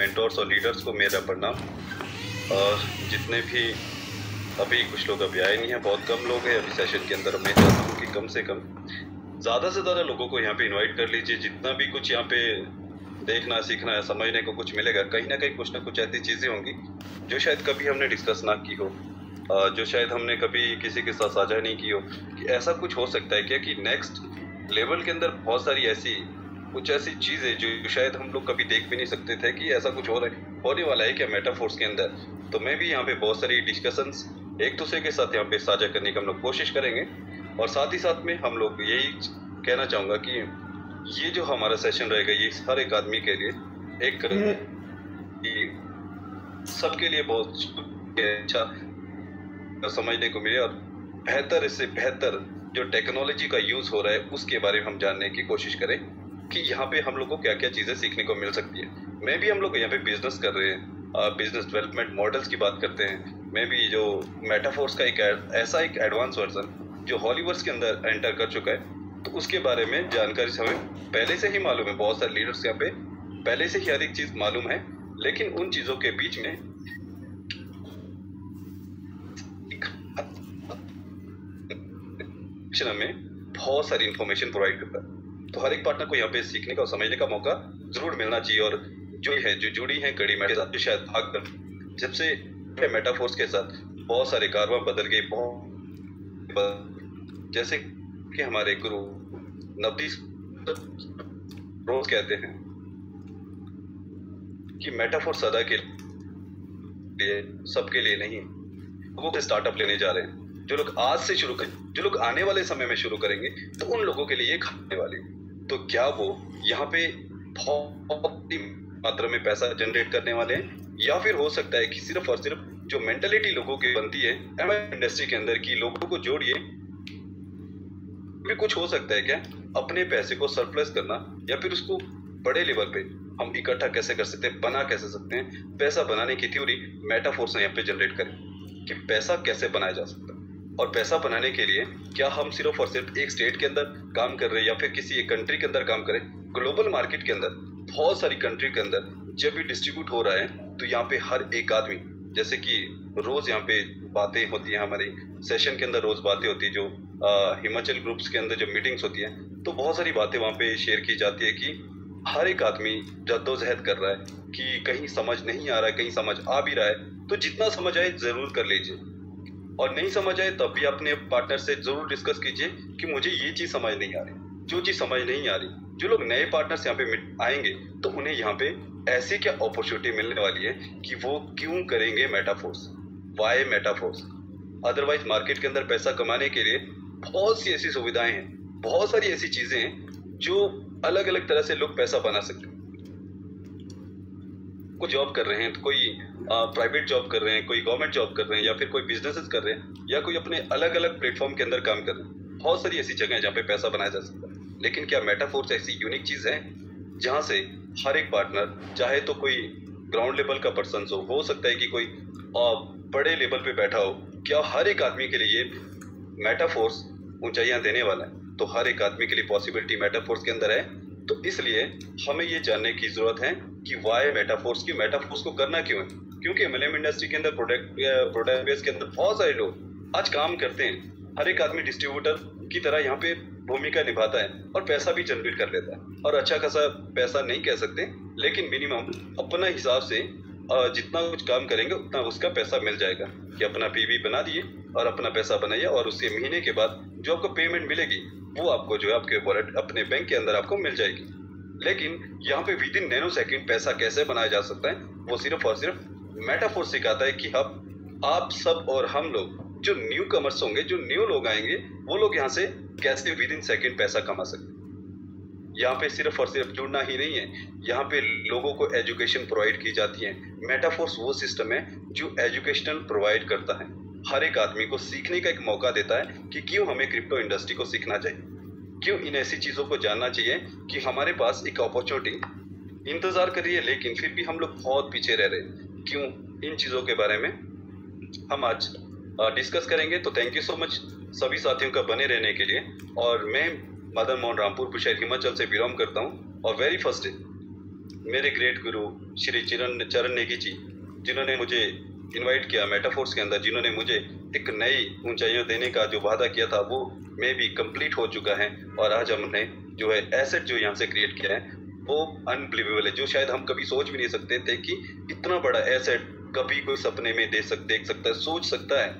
Mentors और leaders को मेरा प्रणाम। और जितने भी अभी कुछ लोग अभी आए नहीं हैं, बहुत कम लोग हैं। अभी सेशन के अंदर मैं चाहता हूँ कि कम से कम ज़्यादा से ज़्यादा लोगों को यहाँ पे इनवाइट कर लीजिए। जितना भी कुछ यहाँ पे देखना, सीखना है समझने को कुछ मिलेगा, कहीं ना कहीं कुछ ना कुछ ऐसी चीज़ें होंगी जो शायद कभी हमने डिस्कस ना की हो जो शायद हमने कभी किसी के साथ साझा नहीं की हो। कि ऐसा कुछ हो सकता है क्या कि नेक्स्ट लेवल के अंदर बहुत सारी ऐसी कुछ ऐसी चीज़ें जो शायद हम लोग कभी देख भी नहीं सकते थे कि ऐसा कुछ हो रहा है। होने वाला है क्या मेटाफोर्स के अंदर? तो मैं भी यहाँ पे बहुत सारी डिस्कशंस एक दूसरे के साथ यहाँ पे साझा करने की हम लोग कोशिश करेंगे। और साथ ही साथ में हम लोग यही कहना चाहूँगा कि ये जो हमारा सेशन रहेगा ये हर एक आदमी के लिए एक सबके लिए बहुत अच्छा समझने को मिले और बेहतर इससे बेहतर जो टेक्नोलॉजी का यूज़ हो रहा है उसके बारे में हम जानने की कोशिश करें। कि यहाँ पे हम लोग को क्या क्या चीज़ें सीखने को मिल सकती है। मैं भी हम लोग यहाँ पे बिज़नेस कर रहे हैं बिज़नेस डेवलपमेंट मॉडल्स की बात करते हैं। मैं भी जो मेटाफोर्स का एक ऐसा एक एडवांस वर्जन जो हॉलीवर्स के अंदर एंटर कर चुका है तो उसके बारे में जानकारी हमें पहले से ही मालूम है। बहुत सारे लीडर्स यहाँ पे पहले से ही हर एक चीज़ मालूम है, लेकिन उन चीज़ों के बीच में में बहुत सारी इंफॉर्मेशन प्रोवाइड करता है। तो हर एक पार्टनर को यहाँ पे सीखने का और समझने का मौका ज़रूर मिलना चाहिए और जो है, जो जुड़ी है कड़ी मेरे साथ शायद भाग कर जब से मेटाफोर्स के साथ बहुत सारे कारवा बदल गए जैसे कि हमारे गुरु नवदीप रोज कहते हैं कि मेटाफोर सदा के लिए, सबके लिए नहीं, लोगों के स्टार्टअप लेने जा रहे हैं। जो लोग आज से शुरू करें, जो लोग आने वाले समय में शुरू करेंगे तो उन लोगों के लिए खाने वाली। तो क्या वो यहाँ पे बहुत मात्रा में पैसा जनरेट करने वाले हैं? या फिर हो सकता है कि सिर्फ़ और सिर्फ़ जो मेंटेलिटी लोगों की बनती है एम इंडस्ट्री के अंदर की लोगों को जोड़िए। भी कुछ हो सकता है क्या? अपने पैसे को सरप्लस करना या फिर उसको बड़े लेवल पे हम इकट्ठा कैसे कर सकते हैं, बना कैसे सकते हैं? पैसा बनाने की थ्योरी मेटाफोर्स यहाँ पे जनरेट करें कि पैसा कैसे बनाया जा सकता है। और पैसा बनाने के लिए क्या हम सिर्फ़ और सिर्फ़ एक स्टेट के अंदर काम कर रहे हैं या फिर किसी एक कंट्री के अंदर काम करें ग्लोबल मार्केट के अंदर बहुत सारी कंट्री के अंदर जब भी डिस्ट्रीब्यूट हो रहा है तो यहाँ पे हर एक आदमी जैसे कि रोज यहाँ पे बातें होती हैं हमारी सेशन के अंदर रोज बातें होती है जो आ, हिमाचल ग्रुप्स के अंदर जो मीटिंग्स होती है तो बहुत सारी बातें वहाँ पे शेयर की जाती है कि हर एक आदमी जद्दोजहद कर रहा है कि कहीं समझ नहीं आ रहा है कहीं समझ आ भी रहा है तो जितना समझ आए ज़रूर कर लीजिए। और नहीं समझ आए, तब भी अपने पार्टनर से ज़रूर डिस्कस कीजिए कि मुझे ये चीज़ समझ नहीं आ रही। जो चीज़ समझ नहीं आ रही, जो लोग नए पार्टनर्स यहाँ पे आएँगे तो उन्हें यहाँ पे ऐसी क्या अपॉर्चुनिटी मिलने वाली है कि वो क्यों करेंगे Metaforce why Metaforce otherwise market के अंदर पैसा कमाने के लिए बहुत सी ऐसी सुविधाएँ हैं, बहुत सारी ऐसी चीज़ें हैं जो अलग अलग तरह से लोग पैसा बना सकते हैं। कोई जॉब कर रहे हैं तो कोई प्राइवेट जॉब कर रहे हैं, कोई गवर्नमेंट जॉब कर रहे हैं, या फिर कोई बिज़नेस कर रहे हैं, या कोई अपने अलग अलग प्लेटफॉर्म के अंदर काम कर रहे हैं। बहुत सारी ऐसी जगह है जहाँ पे पैसा बनाया जा सकता है। लेकिन क्या मेटाफोर्स ऐसी यूनिक चीज़ है, जहाँ से हर एक पार्टनर चाहे तो कोई ग्राउंड लेवल का पर्सन हो हो सकता है कि कोई बड़े लेवल पे बैठा हो, क्या हर एक आदमी के लिए मेटाफोर्स ऊंचाइयाँ देने वाला है? तो हर एक आदमी के लिए पॉसिबिलिटी मेटाफोर्स के अंदर है। तो इसलिए हमें ये जानने की ज़रूरत है कि वाई मेटाफोर्स की मेटाफोर्स को करना क्यों है? क्योंकि एमएलएम इंडस्ट्री के अंदर प्रोडक्ट प्रोडक्ट बेस के अंदर बहुत सारे लोग आज काम करते हैं। हर एक आदमी डिस्ट्रीब्यूटर की तरह यहाँ पे भूमिका निभाता है और पैसा भी जनरेट कर लेता है। और अच्छा खासा पैसा नहीं कह सकते, लेकिन मिनिमम अपना हिसाब से जितना कुछ काम करेंगे, उतना उसका पैसा मिल जाएगा कि अपना पीवी बना दिए और अपना पैसा बनाइए और उसके महीने के बाद जो आपको पेमेंट मिलेगी, वो आपको जो है आपके वॉलेट अपने बैंक के अंदर आपको मिल जाएगी। लेकिन यहाँ पे विद इन नैनो सेकेंड पैसा कैसे बनाया जा सकता है, वो सिर्फ़ और सिर्फ़ मेटाफोर सिखाता है कि हम आप सब और हम लोग, जो न्यू कमर्स होंगे, जो न्यू लोग आएँगे, वो लोग यहाँ से कैसे विद इन सेकेंड पैसा कमा सकते यहाँ पे सिर्फ़ और सिर्फ़ जुड़ना ही नहीं है। यहाँ पे लोगों को एजुकेशन प्रोवाइड की जाती है। मेटाफोर्स वो सिस्टम है जो एजुकेशनल प्रोवाइड करता है। हर एक आदमी को सीखने का एक मौका देता है कि क्यों हमें क्रिप्टो इंडस्ट्री को सीखना चाहिए? क्यों इन ऐसी चीज़ों को जानना चाहिए कि हमारे पास एक अपॉर्चुनिटी इंतज़ार कर रही है, लेकिन फिर भी हम लोग बहुत पीछे रह रहे हैं। क्यों? इन चीज़ों के बारे में हम आज डिस्कस करेंगे। तो थैंक यू सो मच सभी साथियों का बने रहने के लिए। और मैं मदन मोहन रामपुर शहर हिमाचल से बिलोंग करता हूँ। और वेरी फ़र्स्ट मेरे ग्रेट गुरु श्री चिरण चरण नेगी जी, जिन्होंने मुझे इनवाइट किया मेटाफोर्स के अंदर, जिन्होंने मुझे एक नई ऊंचाइयों देने का जो वादा किया था, वो मे भी कंप्लीट हो चुका है और आज हमने जो है एसेट जो यहाँ से क्रिएट किया है, वो अनबिलीवेबल है, जो शायद हम कभी सोच भी नहीं सकते थे कि इतना बड़ा एसेट कभी कोई सपने में दे सक, देख सकता है, सोच सकता है,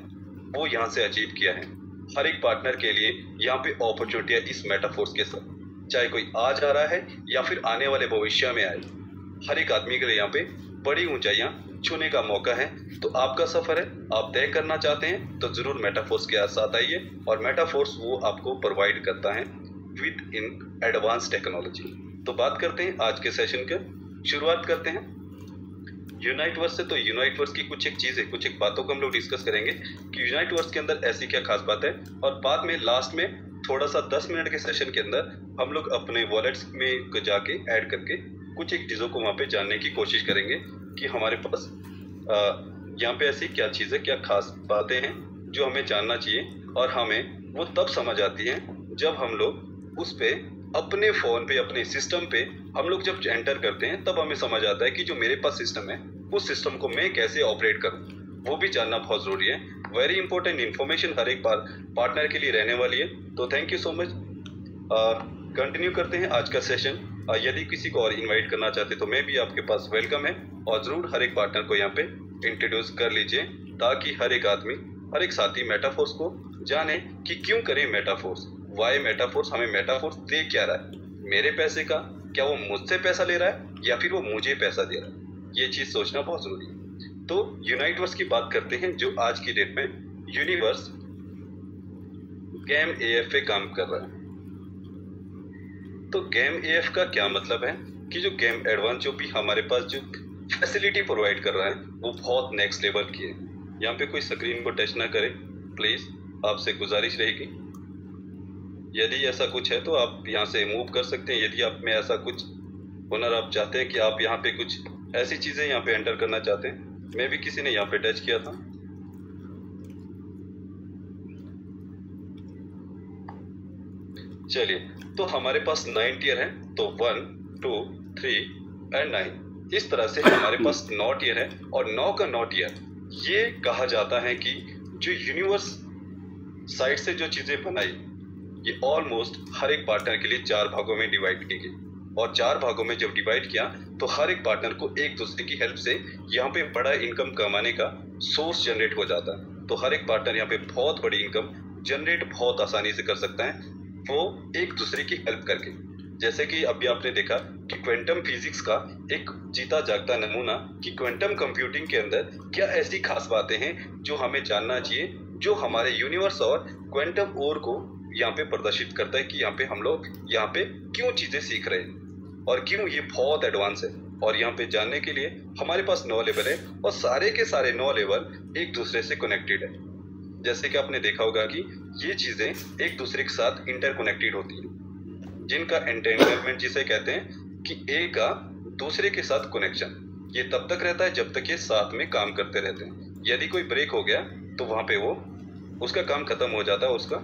वो यहाँ से अचीव किया है। हर एक पार्टनर के लिए यहाँ पे अपॉर्चुनिटी है इस मेटाफोर्स के साथ, चाहे कोई आज आ रहा है या फिर आने वाले भविष्य में आए। हर एक आदमी के लिए यहाँ पे बड़ी ऊंचाइयाँ छूने का मौका है। तो आपका सफ़र है, आप तय करना चाहते हैं तो ज़रूर मेटाफोर्स के साथ आइए और मेटाफोर्स वो आपको प्रोवाइड करता है विद इन एडवांस टेक्नोलॉजी तो बात करते हैं आज के सेशन के। शुरुआत करते हैं। यूनाइट वर्स से तो यूनाइट वर्स की कुछ एक चीज़ें कुछ एक बातों को हम लोग डिस्कस करेंगे कि यूनाइट वर्स के अंदर ऐसी क्या खास बात है और बाद में लास्ट में, थोड़ा सा दस मिनट के सेशन के अंदर हम लोग अपने वॉलेट्स में जाके ऐड करके कुछ एक चीज़ों को वहाँ पे जानने की कोशिश करेंगे। कि हमारे पास यहाँ पे ऐसी क्या चीज़ें, क्या खास बातें हैं जो हमें जानना चाहिए और हमें वो तब समझ आती हैं जब हम लोग उस पर अपने फ़ोन पे, अपने सिस्टम पे हम लोग जब एंटर करते हैं, तब हमें समझ आता है कि जो मेरे पास सिस्टम है, उस सिस्टम को मैं कैसे ऑपरेट करूँ। वो भी जानना बहुत ज़रूरी है। वेरी इंपॉर्टेंट इन्फॉर्मेशन हर एक बार पार्टनर के लिए रहने वाली है। तो thank you so much continue करते हैं आज का सेशन यदि किसी को और इनवाइट करना चाहते तो मैं भी आपके पास वेलकम है और ज़रूर हर एक पार्टनर को यहाँ पे इंट्रोड्यूस कर लीजिए, ताकि हर एक आदमी, हर एक साथी मेटाफोर्स को जाने कि क्यों करें मेटाफोर्स वाई मेटाफोर्स हमें मेटाफोर्स दे क्या रहा है? मेरे पैसे का? क्या वो मुझसे पैसा ले रहा है? या फिर वो मुझे पैसा दे रहा है? ये चीज़ सोचना बहुत ज़रूरी है। तो यूनाइटवर्स की बात करते हैं, जो आज की डेट में यूनिवर्स गेम ए काम कर रहा है। तो गेम ए का क्या मतलब है? कि जो गेम एडवांस जो भी हमारे पास जो फैसिलिटी प्रोवाइड कर रहा है, वो बहुत नेक्स्ट लेवल की है। यहाँ पे कोई स्क्रीन को टच ना करे प्लीज़ आपसे गुजारिश रहेगी। यदि ऐसा कुछ है तो आप यहाँ से मूव कर सकते हैं। यदि आप में ऐसा कुछ हुनर आप चाहते हैं कि आप यहाँ पे कुछ ऐसी चीज़ें यहाँ पे एंटर करना चाहते हैं, मैं भी किसी ने यहाँ पे टच किया था। चलिए तो हमारे पास नाइन टीयर है तो one two three and nine इस तरह से हमारे पास नौ टीयर है और नौ का नौ टीयर ये कहा जाता है कि जो यूनिवर्स साइड से जो चीज़ें बनाई ये ऑलमोस्ट हर एक पार्टनर के लिए चार भागों में डिवाइड की गई और चार भागों में जब डिवाइड किया तो हर एक पार्टनर को एक दूसरे की हेल्प से यहाँ पे बड़ा इनकम कमाने का सोर्स जनरेट हो जाता है. तो हर एक पार्टनर यहाँ पे बहुत बड़ी इनकम जनरेट बहुत आसानी से कर सकता है. वो एक दूसरे की हेल्प करके। जैसे कि अभी आपने देखा कि क्वांटम फिजिक्स का एक जीता जागता नमूना कि क्वांटम कंप्यूटिंग के अंदर क्या ऐसी खास बातें हैं जो हमें जानना चाहिए, जो हमारे यूनिवर्स और क्वांटम ओर को यहाँ पे प्रदर्शित करता है कि यहाँ पे हम लोग यहाँ पे क्यों चीज़ें सीख रहे हैं और क्यों ये बहुत एडवांस है। और यहाँ पे जानने के लिए हमारे पास नौ लेवल है और सारे के सारे नौ लेवल एक दूसरे से कनेक्टेड है। जैसे कि आपने देखा होगा कि ये चीज़ें एक दूसरे के साथ इंटरकनेक्टेड होती हैं। जिनका एंटेंगलमेंट जिसे कहते हैं कि ए का दूसरे के साथ कनेक्शन ये तब तक रहता है जब तक ये साथ में काम करते रहते हैं। यदि कोई ब्रेक हो गया तो वहाँ पे वो, उसका काम खत्म हो जाता है उसका।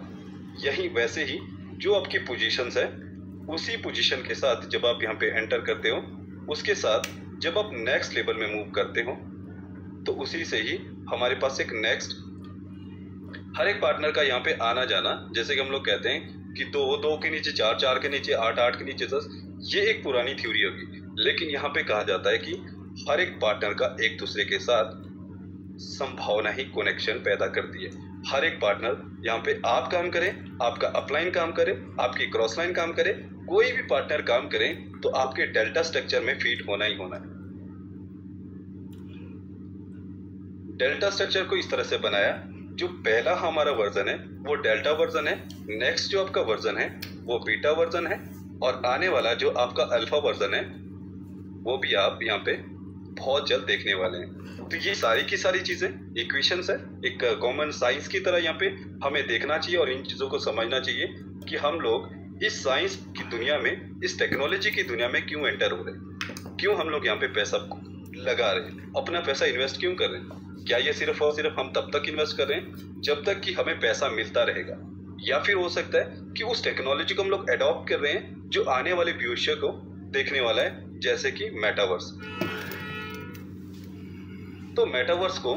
यही वैसे ही जो आपकी पोजीशंस है, उसी पोजीशन के साथ जब आप यहाँ पे एंटर करते हो, उसके साथ जब आप नेक्स्ट लेवल में मूव करते हो तो उसी से ही हमारे पास एक नेक्स्ट हर एक पार्टनर का यहाँ पे आना जाना जैसे कि हम लोग कहते हैं कि दो दो के नीचे चार चार के नीचे आठ आठ के नीचे दस, ये एक पुरानी थ्योरी होगी। लेकिन यहाँ पे कहा जाता है कि हर एक पार्टनर का एक दूसरे के साथ संभावना ही कनेक्शन पैदा करती है। हर एक पार्टनर यहाँ पे आप काम करें, आपका अपलाइन काम करे, आपकी क्रॉस लाइन काम करे, कोई भी पार्टनर काम करें तो आपके डेल्टा स्ट्रक्चर में फिट होना ही होना है। डेल्टा स्ट्रक्चर को इस तरह से बनाया जो पहला हमारा वर्जन है, वो डेल्टा वर्जन है नेक्स्ट जो आपका वर्जन है, वो बीटा वर्जन है, और आने वाला जो आपका अल्फ़ा वर्जन है, वो भी आप यहाँ पे बहुत जल्द देखने वाले हैं। तो ये सारी की सारी चीज़ें इक्वेशन है, एक कॉमन साइंस की तरह यहाँ पे हमें देखना चाहिए और इन चीज़ों को समझना चाहिए कि हम लोग इस साइंस की दुनिया में, इस टेक्नोलॉजी की दुनिया में क्यों एंटर हो रहे हैं? क्यों हम लोग यहाँ पे पैसा लगा रहे हैं? अपना पैसा इन्वेस्ट क्यों कर रहे हैं? क्या ये सिर्फ़ और सिर्फ़ हम तब तक इन्वेस्ट कर रहे हैं, जब तक कि हमें पैसा मिलता रहेगा? या फिर हो सकता है कि उस टेक्नोलॉजी को हम लोग एडॉप्ट कर रहे हैं, जो आने वाले भविष्य को देखने वाला है, जैसे कि मेटावर्स तो मेटावर्स को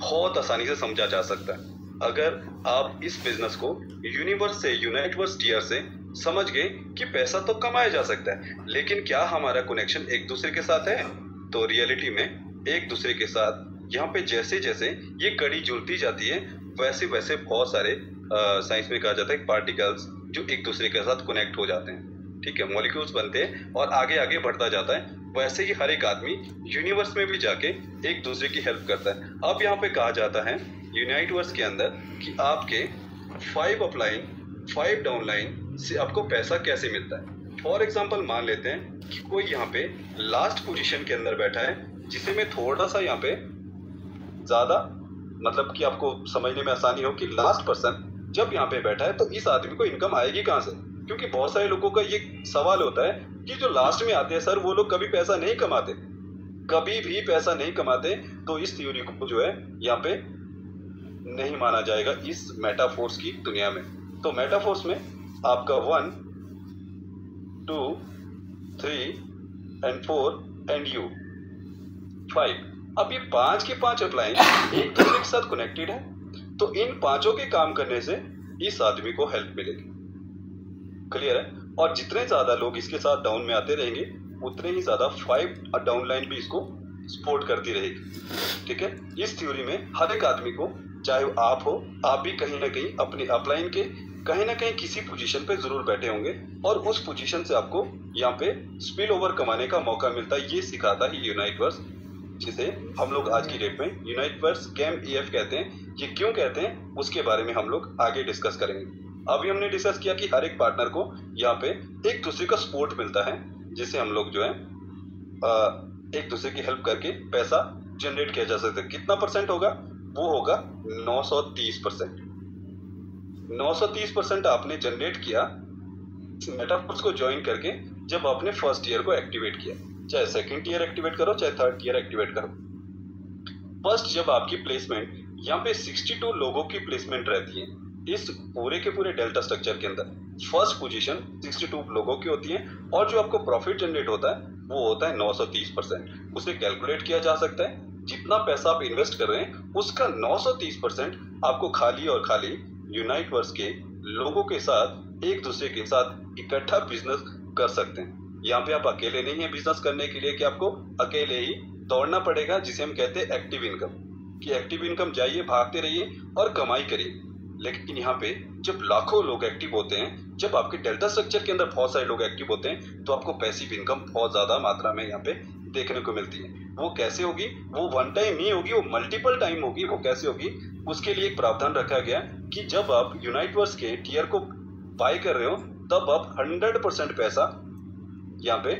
बहुत आसानी से समझा जा सकता है। अगर आप इस बिज़नेस को यूनिवर्स से यूनाइटवर्स टीयर से समझ गए कि पैसा तो कमाया जा सकता है, लेकिन क्या हमारा कनेक्शन एक दूसरे के साथ है? तो रियलिटी में एक दूसरे के साथ यहाँ पे जैसे जैसे ये कड़ी जुड़ती जाती है, वैसे वैसे बहुत सारे साइंस में कहा जाता है पार्टिकल्स जो एक दूसरे के साथ कनेक्ट हो जाते हैं। ठीक है मॉलिक्यूल्स बनते हैं और आगे आगे बढ़ता जाता है। वैसे ही हर एक आदमी यूनिवर्स में भी जाके एक दूसरे की हेल्प करता है। अब यहाँ पे कहा जाता है यूनाइटवर्स के अंदर कि आपके फाइव अपलाइन फाइव डाउनलाइन से आपको पैसा कैसे मिलता है? फॉर एग्ज़ाम्पल मान लेते हैं कि कोई यहाँ पे लास्ट पोजीशन के अंदर बैठा है, जिसे मैं थोड़ा सा यहाँ पे ज़्यादा मतलब कि आपको समझने में आसानी हो कि लास्ट पर्सन जब यहाँ पे बैठा है तो इस आदमी को इनकम आएगी कहाँ से? क्योंकि बहुत सारे लोगों का ये सवाल होता है कि जो लास्ट में आते हैं, सर, वो लोग कभी पैसा नहीं कमाते। कभी भी पैसा नहीं कमाते तो इस थ्योरी को जो है यहाँ पे नहीं माना जाएगा इस मेटाफोर्स की दुनिया में। तो मेटाफोर्स में आपका one two, three and four and you five अब ये पाँच के पाँच अप्लायंस एक दूसरे के साथ कनेक्टेड है तो इन पाँचों के काम करने से इस आदमी को हेल्प मिलेगी। क्लियर है? और जितने ज़्यादा लोग इसके साथ डाउन में आते रहेंगे, उतने ही ज़्यादा फाइव डाउन लाइन भी इसको सपोर्ट करती रहेगी। ठीक है? इस थ्योरी में हर एक आदमी को, चाहे आप हो, आप भी कहीं ना कहीं अपने अपलाइन के कहीं ना कहीं किसी पोजीशन पे ज़रूर बैठे होंगे और उस पोजीशन से आपको यहाँ पे स्पिल ओवर कमाने का मौका मिलता है। ये सिखाता है यूनाइट वर्स जिसे हम लोग आज की डेट में यूनाइट वर्स कैम ई एफ़ कहते हैं। ये क्यों कहते हैं? उसके बारे में हम लोग आगे डिस्कस करेंगे। अभी हमने डिस्कस किया कि हर एक पार्टनर को यहाँ पे एक दूसरे का सपोर्ट मिलता है जिससे हम लोग जो है एक दूसरे की हेल्प करके पैसा जनरेट किया जा सकता है। कितना परसेंट होगा? वो होगा 930 परसेंट 930 परसेंट आपने जनरेट किया मेटाफोर्स को ज्वाइन करके जब आपने फ़र्स्ट ईयर को एक्टिवेट किया। चाहे सेकेंड ईयर एक्टिवेट करो, चाहे थर्ड ईयर एक्टिवेट करो। फ़र्स्ट जब आपकी प्लेसमेंट यहाँ पे 62 लोगों की प्लेसमेंट रहती है, इस पूरे के पूरे डेल्टा स्ट्रक्चर के अंदर। फ़र्स्ट पोजीशन 62 लोगों की होती है, और जो आपको प्रॉफिट जनरेट होता है, वो होता है 930 परसेंट। उसे कैलकुलेट किया जा सकता है। जितना पैसा आप इन्वेस्ट कर रहे हैं, उसका 930 परसेंट आपको खाली और खाली यूनाइट वर्स के लोगों के साथ एक दूसरे के साथ इकट्ठा बिज़नेस कर सकते हैं। यहाँ पे आप अकेले नहीं है। बिज़नेस करने के लिए कि आपको अकेले ही दौड़ना पड़ेगा, जिसे हम कहते हैं एक्टिव इनकम कि एक्टिव इनकम जाइए, भागते रहिए और कमाई करिए। लेकिन यहाँ पे जब लाखों लोग एक्टिव होते हैं, जब आपके डेल्टा स्ट्रक्चर के अंदर बहुत सारे लोग एक्टिव होते हैं तो आपको पैसिव इनकम बहुत ज़्यादा मात्रा में यहाँ पे देखने को मिलती है। वो कैसे होगी? वो वन टाइम नहीं होगी, वो मल्टीपल टाइम होगी, वो कैसे होगी? उसके लिए एक प्रावधान रखा गया कि जब आप यूनाइटवर्स के टीयर को बाय कर रहे हो, तब आप हंड्रेड परसेंट पैसा यहाँ पे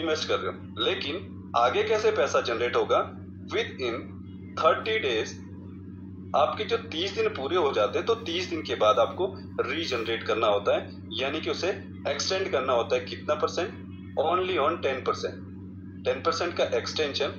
इन्वेस्ट कर रहे हो। लेकिन आगे कैसे पैसा जनरेट होगा? विद इन थर्टी डेज़ आपके जो तीस दिन पूरे हो जाते हैं तो तीस दिन के बाद आपको रीजनरेट करना होता है। यानी कि उसे एक्सटेंड करना होता है कितना percent only on ten percent ten percent का एक्सटेंशन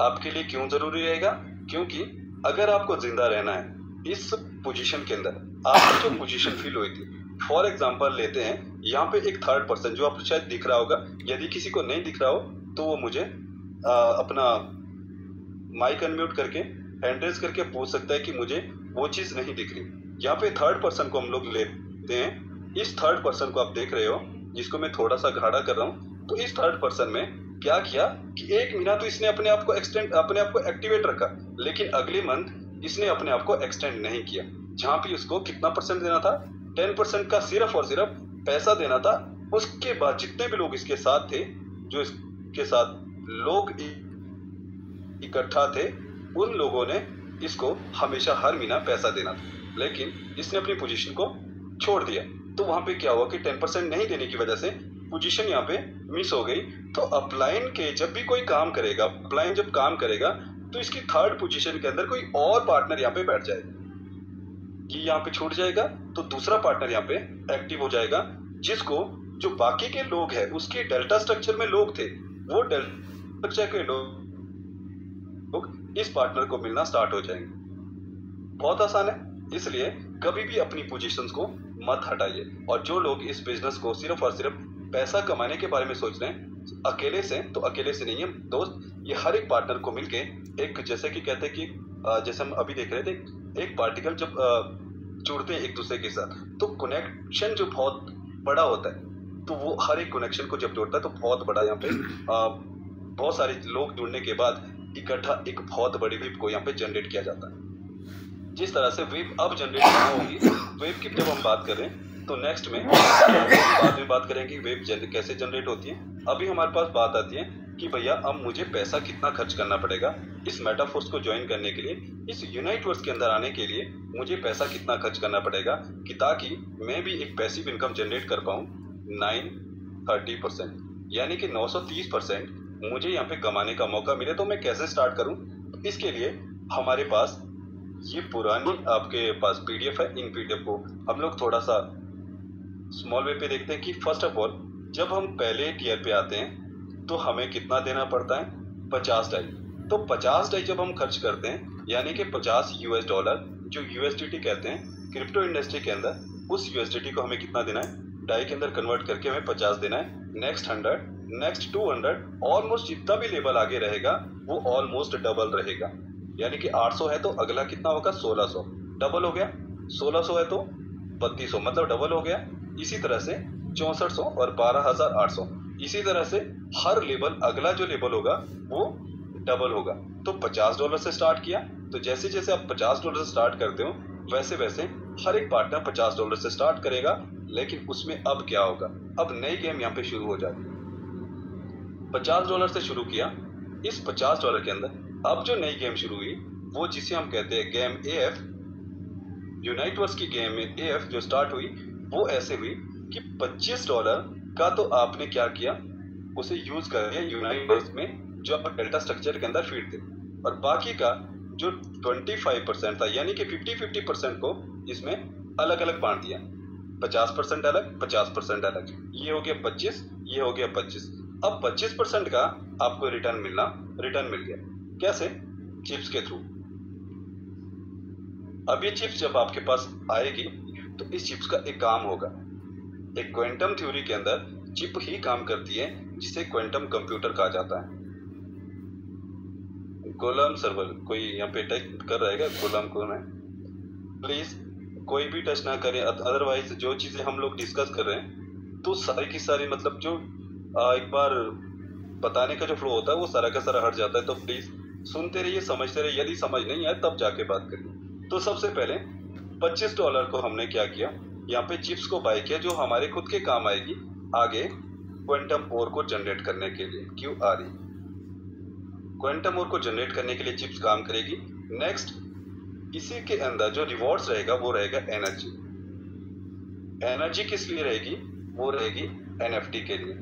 आपके लिए क्यों ज़रूरी रहेगा? क्योंकि अगर आपको ज़िंदा रहना है इस पोजीशन के अंदर आपकी जो पोजीशन फील हुई थी फॉर एग्ज़ाम्पल लेते हैं यहाँ पे एक थर्ड पर्सन जो आपको शायद दिख रहा होगा यदि किसी को नहीं दिख रहा हो तो वो मुझे आ, अपना माइक अनम्यूट करके हैंड रेज करके पूछ सकता है कि मुझे वो चीज़ नहीं दिख रही। यहाँ पे थर्ड पर्सन को हम लोग लेते हैं। इस थर्ड पर्सन को आप देख रहे हो जिसको मैं थोड़ा सा घाड़ा कर रहा हूँ तो इस थर्ड पर्सन में क्या किया कि एक महीना तो इसने अपने आप को एक्सटेंड अपने आप को एक्टिवेट रखा, लेकिन अगले मंथ इसने अपने आप को एक्सटेंड नहीं किया। जहाँ पे उसको कितना परसेंट देना था? टेन परसेंट का सिर्फ़ और सिर्फ़ पैसा देना था। उसके बाद जितने भी लोग इसके साथ थे, जो इसके साथ लोग इकट्ठा थे, उन लोगों ने इसको हमेशा हर महीना पैसा देना था। लेकिन इसने अपनी पोजीशन को छोड़ दिया। तो वहाँ पे क्या हुआ कि टेन परसेंट नहीं देने की वजह से पोजीशन यहाँ पे मिस हो गई। तो अपलाइन के जब भी कोई काम करेगा अपलाइन जब काम करेगा तो इसकी थर्ड पोजीशन के अंदर कोई और पार्टनर यहाँ पे बैठ जाएगा। ये यहाँ पे छूट जाएगा तो दूसरा पार्टनर यहाँ पे एक्टिव हो जाएगा, जिसको जो बाकी के लोग हैं, उसके डेल्टा स्ट्रक्चर में लोग थे, वो डेल्टा के लोग इस पार्टनर को मिलना स्टार्ट हो जाएँगे। बहुत आसान है, इसलिए कभी भी अपनी पोजीशंस को मत हटाइए। और जो लोग इस बिज़नेस को सिर्फ़ और सिर्फ़ पैसा कमाने के बारे में सोच रहे हैं, अकेले से तो अकेले से नहीं है, दोस्त, ये हर एक पार्टनर को मिलके एक जैसे कि कहते हैं कि जैसे हम अभी देख रहे थे, एक पार्टिकल जब जुड़ते हैं एक दूसरे के साथ तो कनेक्शन जो बहुत बड़ा होता है तो वो हर एक कनेक्शन को जब जोड़ता है तो बहुत बड़ा यहाँ पे बहुत सारे लोग जुड़ने के बाद इकट्ठा एक बहुत बड़ी वेब को यहाँ पे जनरेट किया जाता है। जिस तरह से वेब अब जनरेट होगी वेब की जब हम बात करें तो नेक्स्ट में बाद में बात करेंगे वेब कैसे जनरेट होती है। अभी हमारे पास बात आती है कि भैया, अब मुझे पैसा कितना खर्च करना पड़ेगा इस मेटाफोर्स को ज्वाइन करने के लिए, इस यूनाइटवर्स के अंदर आने के लिए मुझे पैसा कितना खर्च करना पड़ेगा कि ताकि मैं भी एक पैसिव इनकम जनरेट कर पाऊँ नाइन थर्टी परसेंट यानी कि नौ सौ तीस परसेंट मुझे यहाँ पे कमाने का मौका मिले तो मैं कैसे स्टार्ट करूँ? इसके लिए हमारे पास ये पुरानी आपके पास पीडीएफ है। इन पीडीएफ को हम लोग थोड़ा सा स्मॉल वे पे देखते हैं कि फ़र्स्ट ऑफ़ ऑल जब हम पहले टीयर पे आते हैं तो हमें कितना देना पड़ता है? पचास डाई तो पचास डाई जब हम खर्च करते हैं, यानी कि पचास यूएस डॉलर जो यूएसडीटी कहते हैं क्रिप्टो इंडस्ट्री के अंदर, उस यूएसडीटी को हमें कितना देना है? डाई के अंदर कन्वर्ट करके हमें पचास देना है। Next hundred next two hundred almost जितना भी लेवल आगे रहेगा, वो ऑलमोस्ट डबल रहेगा। यानी कि 800 है तो अगला कितना होगा? 1600 डबल हो गया? 1600 है तो बत्तीस मतलब डबल हो गया? इसी तरह से चौसठ और बारह इसी तरह से हर लेवल अगला जो लेवल होगा, वो डबल होगा। तो पचास डॉलर से स्टार्ट किया। तो जैसे जैसे आप पचास डॉलर से स्टार्ट करते हो, वैसे वैसे हर एक पार्टनर पचास डॉलर से स्टार्ट करेगा। लेकिन उसमें अब क्या होगा? अब नई गेम यहाँ पे शुरू हो जाती पचास डॉलर से शुरू किया। इस पचास डॉलर के अंदर अब जो नई गेम शुरू हुई, वो जिसे हम कहते हैं गेम ए एफ़ यूनाइटवर्स की गेम ए एफ़ जो स्टार्ट हुई वो ऐसे हुई कि 25 डॉलर का तो आपने क्या किया? उसे यूज़ कर दिया यूनाइट में, जो आप डेल्टा स्ट्रक्चर के अंदर फ़ीड थे। और बाकी का, जो 25 परसेंट था, यानी कि 50 50 परसेंट को इसमें अलग अलग बांट दिया। 50 परसेंट अलग 50 परसेंट अलग। ये हो गया 25 ये हो गया 25 अब 25 परसेंट का आपको रिटर्न मिलना, रिटर्न मिल गया। कैसे? चिप्स के थ्रू। अब ये चिप्स जब आपके पास आएगी तो इस चिप्स का एक काम होगा। एक क्वांटम थ्योरी के अंदर चिप ही काम करती है जिसे क्वांटम कंप्यूटर कहा जाता है। गोलाम सर्वर कोई यहाँ पे टच कर रहेगा गोलाम कौन है प्लीज़ कोई भी टच ना करे अदरवाइज़ जो चीज़ें हम लोग डिस्कस कर रहे हैं तो सारी की सारी मतलब जो आ, एक बार बताने का जो फ्लो होता है वो सारा का सारा हट जाता है। तो प्लीज़ सुनते रहिए समझते रहिए। यदि समझ नहीं आए तब जाके बात करिए। तो सबसे पहले 25 डॉलर को हमने क्या किया? यहाँ पे चिप्स को बाय किया, जो हमारे खुद के काम आएगी आगे क्वांटम ओर को जनरेट करने के लिए क्यू आर ई क्वांटम ओर को जनरेट करने के लिए चिप्स काम करेगी। नेक्स्ट इसी के अंदर जो रिवॉर्ड्स रहेगा, वो रहेगा एनर्जी एनर्जी किस लिए रहेगी? वो रहेगी एनएफटी के लिए।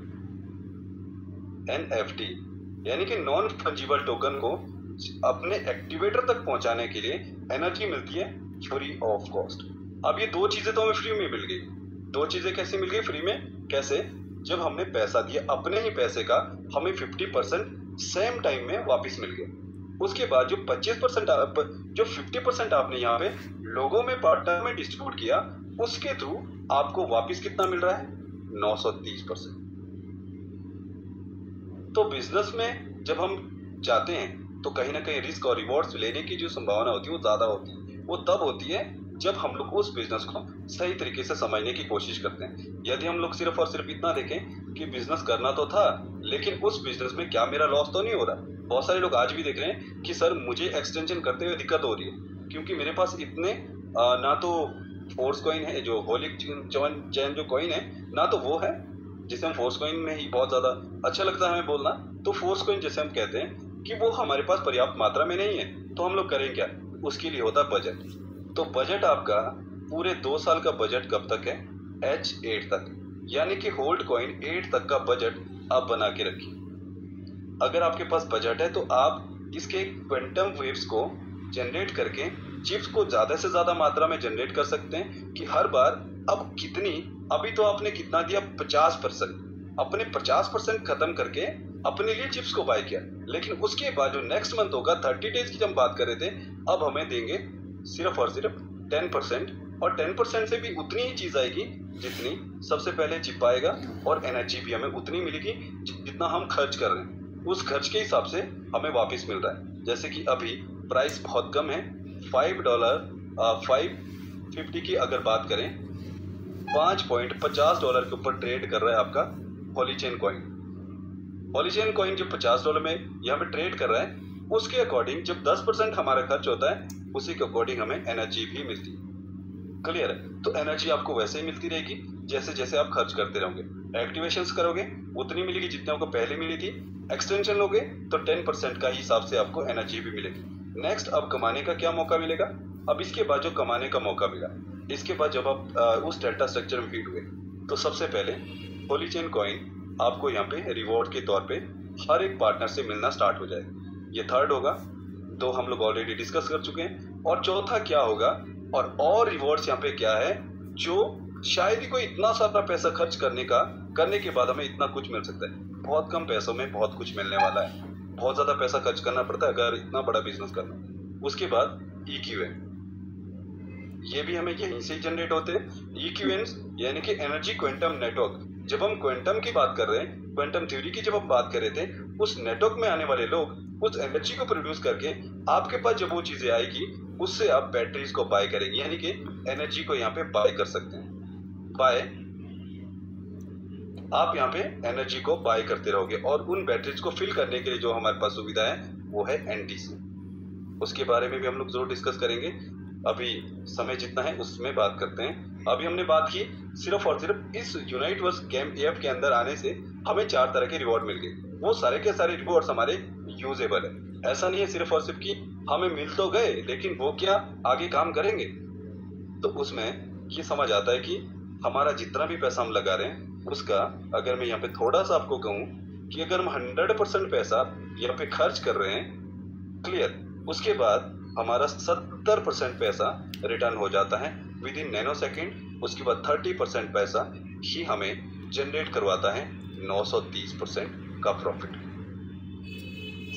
एनएफटी यानी कि नॉन फंजिबल टोकन को अपने एक्टिवेटर तक पहुँचाने के लिए एनर्जी मिलती है। फ्री ऑफ़ कॉस्ट अब ये दो चीज़ें तो हमें फ्री में मिल गई। दो चीज़ें कैसे मिल गई फ्री में? कैसे? जब हमने पैसा दिया, अपने ही पैसे का, हमें फिफ्टी परसेंट सेम टाइम में वापस मिल गया। उसके बाद जो पच्चीस परसेंट जो फिफ्टी परसेंट आपने यहाँ पे लोगों में पार्ट टाइम में डिस्ट्रीब्यूट किया, उसके थ्रू आपको वापस कितना मिल रहा है? नौ सौ तीस परसेंट तो बिज़नेस में जब हम जाते हैं तो कहीं ना कहीं रिस्क और रिवॉर्ड्स लेने की जो संभावना होती है, वो ज़्यादा होती है। वो तब होती है जब हम लोग उस बिज़नेस को सही तरीके से समझने की कोशिश करते हैं। यदि हम लोग सिर्फ़ और सिर्फ़ इतना देखें कि बिज़नेस करना तो था, लेकिन उस बिज़नेस में क्या मेरा लॉस तो नहीं हो रहा? बहुत सारे लोग आज भी देख रहे हैं कि सर, मुझे एक्सटेंशन करते हुए दिक्कत हो रही है, क्योंकि मेरे पास इतने ना तो फोर्स कॉइन है, जो होलिक चैन जो कॉइन है, ना तो वो है, जिसे हम फोर्स कॉइन में ही बहुत ज़्यादा अच्छा लगता है हमें बोलना। तो फोर्स कॉइन जैसे हम कहते हैं कि वो हमारे पास पर्याप्त मात्रा में नहीं है तो हम लोग करें क्या? उसके लिए होता है बजट तो बजट आपका पूरे दो साल का बजट कब तक है? एच एट तक। यानी कि होल्ड कॉइन एट तक का बजट आप बना के रखिए। अगर आपके पास बजट है तो आप इसके क्वेंटम वेव्स को जनरेट करके चिप्स को ज़्यादा से ज़्यादा मात्रा में जनरेट कर सकते हैं कि हर बार अब कितनी, अभी तो आपने कितना दिया? पचास परसेंट अपने पचास परसेंट खत्म करके अपने लिए चिप्स को बाय किया। लेकिन उसके बाद जो नेक्स्ट मंथ होगा थर्टी डेज़ की जब बात कर रहे थे, अब हमें देंगे सिर्फ़ और सिर्फ़ टेन परसेंट और टेन परसेंट से भी उतनी ही चीज़ आएगी जितनी सबसे पहले चिप आएगा और एनर्जी भी हमें उतनी मिलेगी जितना हम खर्च कर रहे हैं। उस खर्च के हिसाब से हमें वापस मिल रहा है। जैसे कि अभी प्राइस बहुत कम है। फाइव डॉलर फाइव फिफ्टी की अगर बात करें, पाँच पॉइंट पचास डॉलर के ऊपर ट्रेड कर रहा है आपका पॉलीचेन कॉइन पॉलीचेन कॉइन जो पचास डॉलर में यहाँ पे ट्रेड कर रहा है, उसके अकॉर्डिंग जब दस परसेंट हमारा खर्च होता है, उसी के अकॉर्डिंग हमें एनर्जी भी मिलती। है क्लियर है? तो एनर्जी आपको वैसे ही मिलती रहेगी, जैसे जैसे आप खर्च करते रहोगे। एक्टिवेशन करोगे, उतनी मिलेगी जितने आपको पहले मिली थी। एक्सटेंशन लोगे तो टेन परसेंट का हिसाब से आपको एनर्जी भी मिलेगी। नेक्स्ट अब कमाने का क्या मौका मिलेगा? अब इसके बाद जो कमाने का मौका मिला, इसके बाद जब आप उस डेल्टा स्ट्रक्चर में फ़ीड हुए तो सबसे पहले होलीचेन कॉइन आपको यहाँ पे रिवॉर्ड के तौर पे हर एक पार्टनर से मिलना स्टार्ट हो जाएगा ये थर्ड होगा, दो हम लोग ऑलरेडी डिस्कस कर चुके हैं। और चौथा क्या होगा? और और रिवॉर्ड्स यहाँ पे क्या है? जो शायद ही कोई इतना सारा पैसा खर्च करने का, करने के बाद हमें इतना कुछ मिल सकता है। बहुत कम पैसों में बहुत कुछ मिलने वाला है। बहुत ज़्यादा पैसा खर्च करना पड़ता है अगर इतना बड़ा बिज़नेस करना। उसके बाद ई है ये भी हमें यहीं से जनरेट होते हैं। इक्वेंस यानी कि एनर्जी क्वांटम नेटवर्क जब हम क्वांटम की बात कर रहे हैं क्वांटम थ्योरी की जब हम बात कर रहे थे, उस नेटवर्क में आने वाले लोग, उस एनर्जी को प्रोड्यूस करके आपके पास जब वो चीज़ें आएगी, उससे आप बैटरीज को बाय करेंगे, यानी कि एनर्जी को यहाँ पे बाय कर सकते हैं। बाय आप यहाँ पे एनर्जी को बाय करते रहोगे और उन बैटरीज को फिल करने के लिए जो हमारे पास सुविधा है, वो है एनटीसी उसके बारे में भी हम लोग ज़रूर डिस्कस करेंगे। अभी समय जितना है, उसमें बात करते हैं। अभी हमने बात की सिर्फ़ और सिर्फ़ इस यूनाइट वर्स गेम एप के अंदर आने से हमें चार तरह के रिवॉर्ड मिल गए। वो सारे के सारे रिवॉर्ड्स हमारे यूजेबल है। ऐसा नहीं है सिर्फ़ और सिर्फ़ कि हमें मिल तो गए, लेकिन वो क्या आगे काम करेंगे? तो उसमें ये समझ आता है कि हमारा जितना भी पैसा हम लगा रहे हैं, उसका अगर मैं यहाँ पे थोड़ा सा आपको कहूँ कि अगर हम हंड्रेड परसेंट पैसा यहाँ पे खर्च कर रहे हैं क्लियर उसके बाद हमारा सत्तर परसेंट पैसा रिटर्न हो जाता है। विद इन नैनो सेकेंड उसके बाद थर्टी परसेंट पैसा ही हमें जनरेट करवाता है नौ सौ तीस परसेंट का प्रॉफिट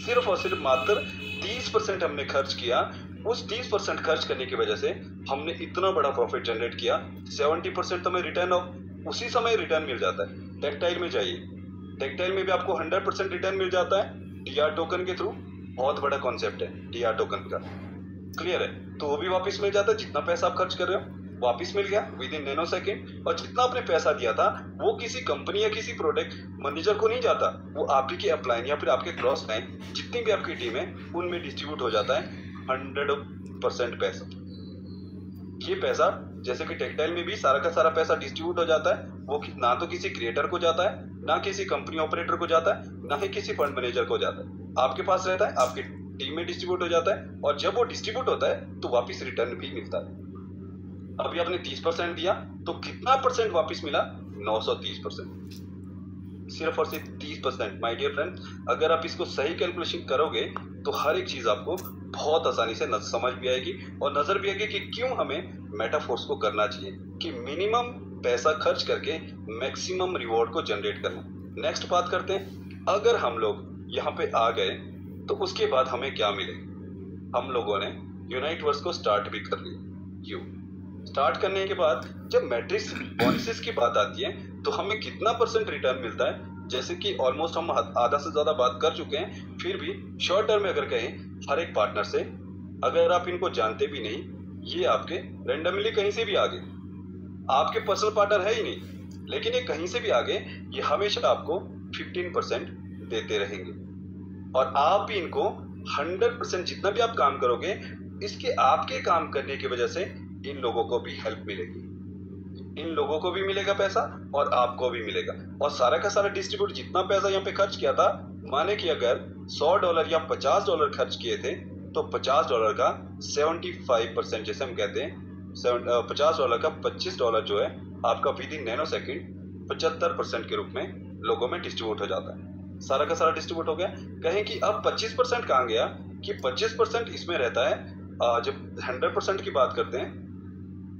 सिर्फ़ और सिर्फ़ मात्र तीस परसेंट हमने खर्च किया। उस तीस परसेंट खर्च करने की वजह से हमने इतना बड़ा प्रॉफिट जनरेट किया। सेवेंटी परसेंट हमें रिटर्न उसी समय रिटर्न मिल जाता है। टेक्सटाइल में जाइए। टेक्सटाइल में भी आपको हंड्रेड परसेंट रिटर्न मिल जाता है। डीआर टोकन के थ्रू बहुत बड़ा कॉन्सेप्ट है डीआर टोकन का। क्लियर है? तो वो भी वापस मिल जाता है जितना पैसा आप खर्च कर रहे हो, वापस मिल गया विद इन नैनो सेकेंड और जितना आपने पैसा दिया था, वो किसी कंपनी या किसी प्रोडक्ट मैनेजर को नहीं जाता। वो आप ही के अपलाइन या फिर आपके क्रॉस लाइन जितनी भी आपकी टीम है, उनमें डिस्ट्रीब्यूट हो जाता है हंड्रेड परसेंट पैसा। ये पैसा, जैसे कि टेक्सटाइल में भी सारा का सारा पैसा डिस्ट्रीब्यूट हो जाता है, वो ना तो किसी क्रिएटर को जाता है, ना किसी कंपनी ऑपरेटर को जाता है, ना ही किसी फंड मैनेजर को जाता है। आपके पास रहता है, आपके टीम में डिस्ट्रीब्यूट हो जाता है, और जब वो डिस्ट्रीब्यूट होता है तो वापस रिटर्न भी मिलता है। अभी आपने तीस परसेंट दिया तो कितना परसेंट वापस मिला? नौ सौ तीस परसेंट। सिर्फ़ और सिर्फ़ तीस परसेंट माई डियर फ्रेंड अगर आप इसको सही कैलकुलेशन करोगे तो हर एक चीज़ आपको बहुत आसानी से समझ भी आएगी और नज़र भी आएगी कि क्यों हमें मेटाफोर्स को करना चाहिए कि मिनिमम पैसा खर्च करके मैक्सिमम रिवॉर्ड को जनरेट करना नेक्स्ट बात करते हैं, अगर हम लोग यहाँ पे आ गए तो उसके बाद हमें क्या मिलेगा हम लोगों ने यूनाइट वर्स को स्टार्ट भी कर लिया। यू स्टार्ट करने के बाद जब मैट्रिक्स पॉलिसीज़ की बात आती है तो हमें कितना परसेंट रिटर्न मिलता है? जैसे कि ऑलमोस्ट हम आधा से ज़्यादा बात कर चुके हैं, फिर भी शॉर्ट टर्म में अगर कहें, हर एक पार्टनर से, अगर आप इनको जानते भी नहीं, ये आपके रेंडमली कहीं से भी आगे, आपके पर्सनल पार्टनर है ही नहीं, लेकिन ये कहीं से भी आगे, ये हमेशा आपको 15 परसेंट देते रहेंगे। और आप भी इनको हंड्रेड परसेंट जितना भी आप काम करोगे, इसके आपके काम करने की वजह से इन लोगों को भी हेल्प मिलेगी। इन लोगों को भी मिलेगा पैसा और आपको भी मिलेगा। और सारा का सारा डिस्ट्रीब्यूट जितना पैसा यहाँ पे खर्च किया था, माने कि अगर 100 डॉलर या 50 डॉलर खर्च किए थे तो 50 डॉलर का 75 परसेंट जैसे हम कहते हैं पचास डॉलर का 25 डॉलर जो है, आपका विद इन नैनो सेकेंड पचहत्तर परसेंट के रूप में लोगों में डिस्ट्रीब्यूट हो जाता है। सारा का सारा डिस्ट्रीब्यूट हो गया। कहें कि अब 25 परसेंट कहा गया? कि 25 परसेंट इसमें रहता है जब 100 परसेंट की बात करते हैं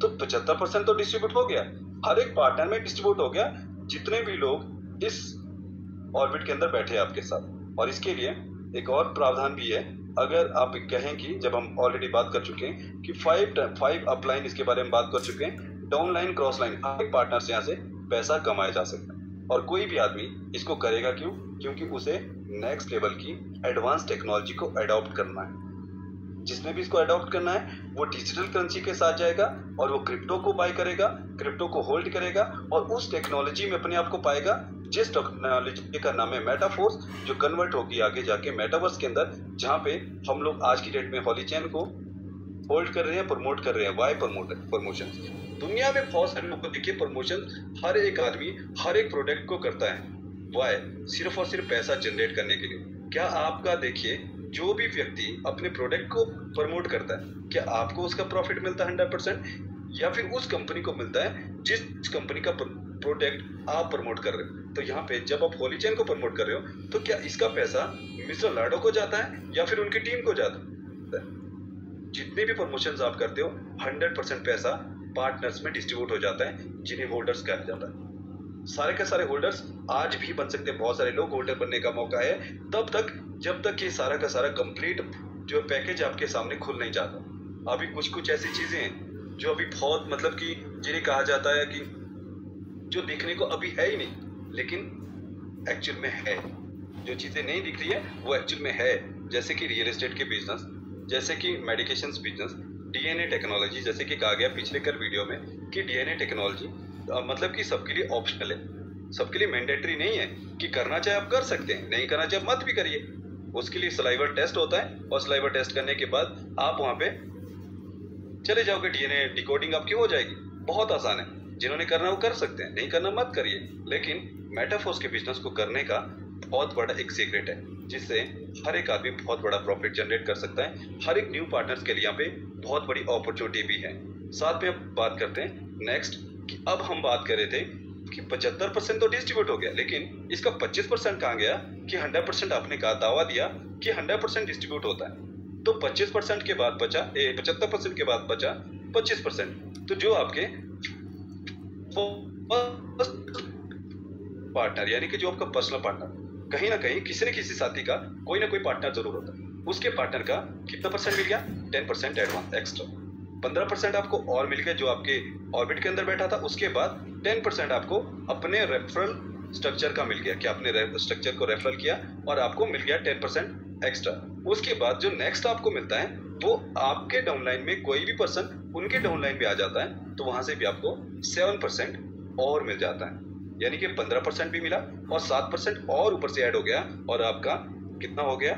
तो 75 परसेंट तो डिस्ट्रीब्यूट हो गया। हर एक पार्टनर में डिस्ट्रीब्यूट हो गया। जितने भी लोग इस ऑर्बिट के अंदर बैठे आपके साथ। और इसके लिए एक और प्रावधान भी है। अगर आप कहें कि जब हम ऑलरेडी बात कर चुके हैं कि फाइव फाइव अपलाइन इसके बारे में बात कर चुके हैं डाउन लाइन क्रॉस लाइन हर एक पार्टनर से यहाँ से पैसा कमाया जा सकता है। और कोई भी आदमी इसको करेगा क्यों? क्योंकि उसे नेक्स्ट लेवल की एडवांस टेक्नोलॉजी को अडॉप्ट करना है। जिसने भी इसको अडॉप्ट करना है, वो डिजिटल करेंसी के साथ जाएगा और वो क्रिप्टो को बाय करेगा क्रिप्टो को होल्ड करेगा और उस टेक्नोलॉजी में अपने आप को पाएगा, जिस टेक्नोलॉजी का नाम है मेटाफोर्स जो कन्वर्ट होगी आगे जाके मेटावर्स के अंदर, जहाँ पे हम लोग आज की डेट में हॉली चैन को होल्ड कर रहे हैं प्रमोट कर रहे हैं। वाई प्रमोट प्रमोशन दुनिया में बहुत सारे लोग देखिए प्रमोशन हर एक आदमी, हर एक प्रोडक्ट को करता है। वाई सिर्फ़ और सिर्फ़ पैसा जनरेट करने के लिए। क्या आपका, देखिए जो भी व्यक्ति अपने प्रोडक्ट को प्रमोट करता है, क्या आपको उसका प्रॉफिट मिलता है हंड्रेड परसेंट या फिर उस कंपनी को मिलता है, जिस कंपनी का प्रोडक्ट आप प्रमोट कर रहे हो। तो यहाँ पे जब आप होली चैन को प्रमोट कर रहे हो तो क्या इसका पैसा मिस्टर लाडो को जाता है या फिर उनकी टीम को जाता है? जितने भी प्रमोशन आप करते हो हंड्रेड परसेंट पैसा पार्टनर्स में डिस्ट्रीब्यूट हो जाता है, जिन्हें होल्डर्स कहा जाता है। सारे के सारे होल्डर्स आज भी बन सकते हैं। बहुत सारे लोग होल्डर बनने का मौका है। तब तक, जब तक ये सारा का सारा कंप्लीट जो पैकेज आपके सामने खुल नहीं जाता। अभी कुछ कुछ ऐसी चीज़ें हैं, जो अभी बहुत मतलब कि जिन्हें कहा जाता है कि जो दिखने को अभी है ही नहीं, लेकिन एक्चुअल में है। जो चीज़ें नहीं दिख रही है, वो एक्चुअल में है। जैसे कि रियल एस्टेट के बिज़नेस जैसे कि मेडिकेशन बिज़नेस डीएनए टेक्नोलॉजी जैसे कि कहा गया पिछले कर वीडियो में कि डीएनए टेक्नोलॉजी मतलब कि सबके लिए ऑप्शनल है। सबके लिए मैंडेटरी नहीं है कि करना चाहे आप कर सकते हैं, नहीं करना चाहे मत भी करिए। उसके लिए सलाइवर टेस्ट होता है और सलाइवर टेस्ट करने के बाद आप वहाँ पे चले जाओगे डीएनए डिकोडिंग आपकी हो जाएगी। बहुत आसान है। जिन्होंने करना वो कर सकते हैं, नहीं करना मत करिए। लेकिन मेटाफोर्स के बिज़नेस को करने का बहुत बड़ा एक सीक्रेट है, जिससे हर एक आदमी बहुत बड़ा प्रॉफिट जनरेट कर सकता है। हर एक न्यू पार्टनर्स के लिए यहाँ पे बहुत बड़ी अपॉर्चुनिटी भी है। साथ में अब बात करते हैं नेक्स्ट कि अब हम बात कर रहे थे कि पचहत्तर परसेंट तो डिस्ट्रीब्यूट हो गया, लेकिन इसका पच्चीस परसेंट कहाँ गया? कि हंड्रेड परसेंट आपने कहा, दावा दिया कि हंड्रेड परसेंट डिस्ट्रीब्यूट होता है। तो पच्चीस परसेंट के बाद बचा, ए, पचहत्तर परसेंट के बाद बचा, पच्चीस परसेंट। तो जो आपके पार्टनर यानी कि जो आपका पर्सनल पार्टनर कहीं ना कहीं किसी न किसी साथी का कोई ना कोई पार्टनर ज़रूर होता है। उसके पार्टनर का कितना परसेंट मिल गया? टेन परसेंट एडवांस एक्स्ट्रा पंद्रह परसेंट आपको और मिल गया जो आपके ऑर्बिट के अंदर बैठा था, उसके बाद टेन परसेंट आपको अपने रेफरल स्ट्रक्चर का मिल गया, कि आपने स्ट्रक्चर को रेफरल किया और आपको मिल गया टेन परसेंट एक्स्ट्रा उसके बाद जो नेक्स्ट आपको मिलता है, वो आपके डाउनलाइन में कोई भी पर्सन उनके डाउनलाइन में आ जाता है तो वहाँ से भी आपको सेवन परसेंट और मिल जाता है। यानी कि पंद्रह परसेंट भी मिला और सात परसेंट और ऊपर से ऐड हो गया और आपका कितना हो गया?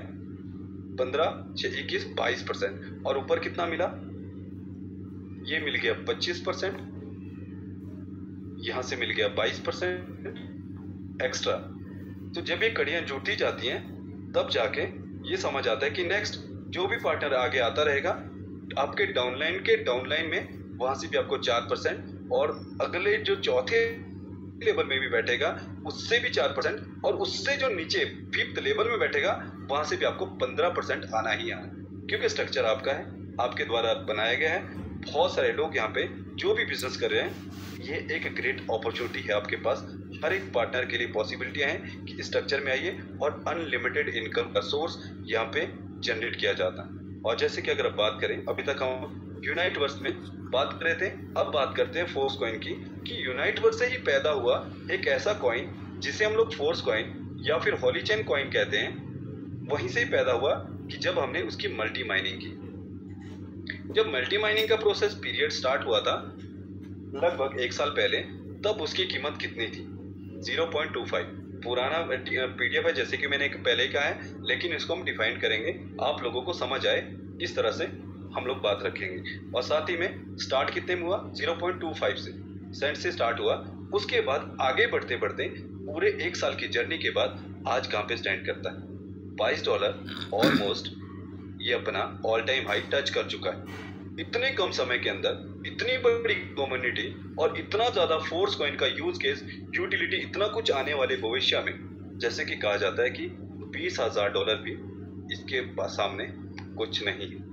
पंद्रह छह इक्कीस, बाईस परसेंट। और ऊपर कितना मिला? ये मिल गया पच्चीस परसेंट, यहाँ से मिल गया बाईस परसेंट एक्स्ट्रा तो जब ये कड़ियाँ जुटी जाती हैं, तब जाके ये समझ आता है कि नेक्स्ट जो भी पार्टनर आगे आता रहेगा, आपके डाउनलाइन के डाउनलाइन में वहाँ से भी आपको चार परसेंट और अगले जो चौथे लेवल में भी बैठेगा, उससे भी चार परसेंट और उससे जो नीचे फिफ्थ लेवल में बैठेगा, वहाँ से भी आपको पंद्रह परसेंट आना ही आना। क्योंकि स्ट्रक्चर आपका है, आपके द्वारा बनाया गया है बहुत सारे लोग यहाँ पे जो भी बिज़नेस कर रहे हैं, ये एक ग्रेट अपॉर्चुनिटी है आपके पास। हर एक पार्टनर के लिए पॉसिबिलिटियाँ हैं कि स्ट्रक्चर में आइए और अनलिमिटेड इनकम का सोर्स यहाँ पे जनरेट किया जाता है। और जैसे कि अगर आप बात करें, अभी तक हम यूनाइट वर्स में बात कर रहे थे, अब बात करते हैं फोर्स कॉइन की कि यूनाइट वर्स से ही पैदा हुआ एक ऐसा कॉइन जिसे हम लोग फोर्स कॉइन या फिर हॉलीचेन कॉइन कहते हैं। वहीं से ही पैदा हुआ कि जब हमने उसकी मल्टी माइनिंग की। जब मल्टी माइनिंग का प्रोसेस पीरियड स्टार्ट हुआ था, लगभग एक साल पहले, तब उसकी कीमत कितनी थी? 0.25 पुराना पीडीएफ है, जैसे कि मैंने पहले कहा है, लेकिन इसको हम डिफाइन करेंगे। आप लोगों को समझ आए इस तरह से हम लोग बात रखेंगे। और साथ ही में स्टार्ट कितने में हुआ? 0.25 से। सेंट से स्टार्ट हुआ। उसके बाद आगे बढ़ते बढ़ते पूरे एक साल की जर्नी के बाद आज कहाँ पे स्टैंड करता है? बाईस डॉलर ऑलमोस्ट ये अपना ऑल टाइम हाई टच कर चुका है। इतने कम समय के अंदर, इतनी बड़ी कम्युनिटी और इतना ज़्यादा फोर्स कॉइन का यूज़ केस यूटिलिटी इतना कुछ आने वाले भविष्य में, जैसे कि कहा जाता है कि बीस हज़ार डॉलर भी इसके सामने कुछ नहीं है।